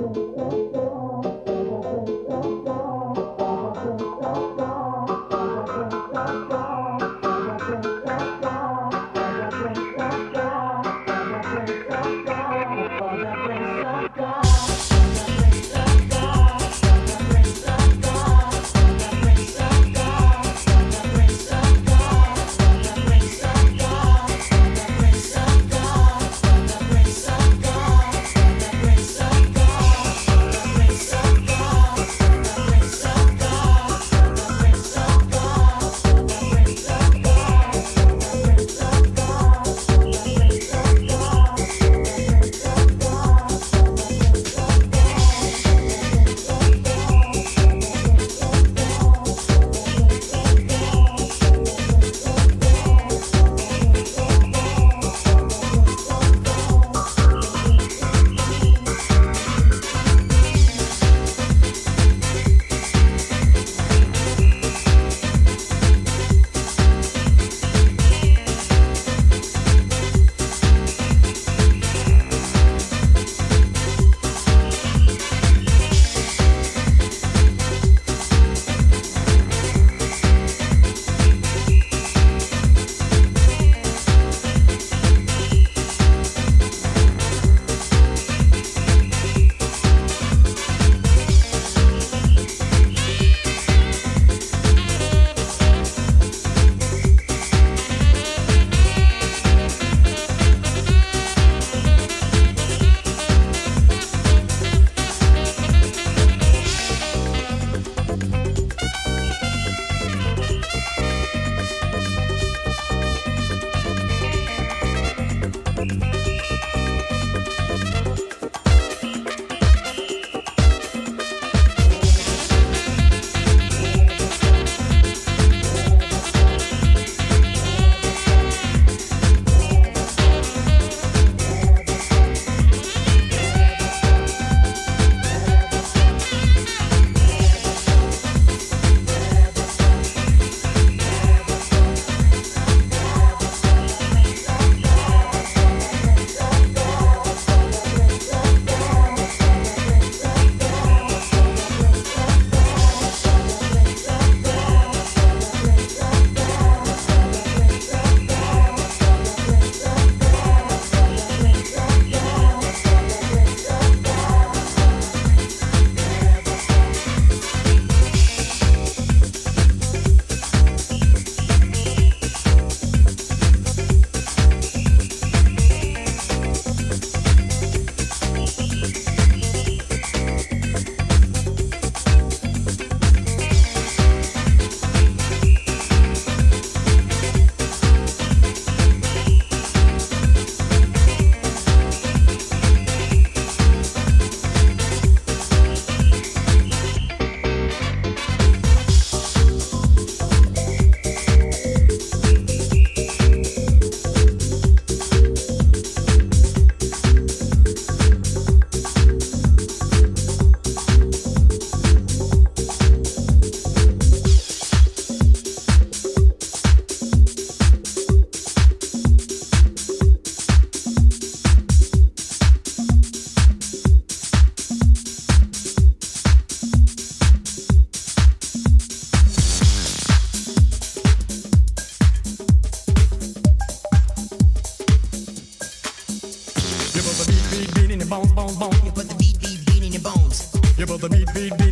It's be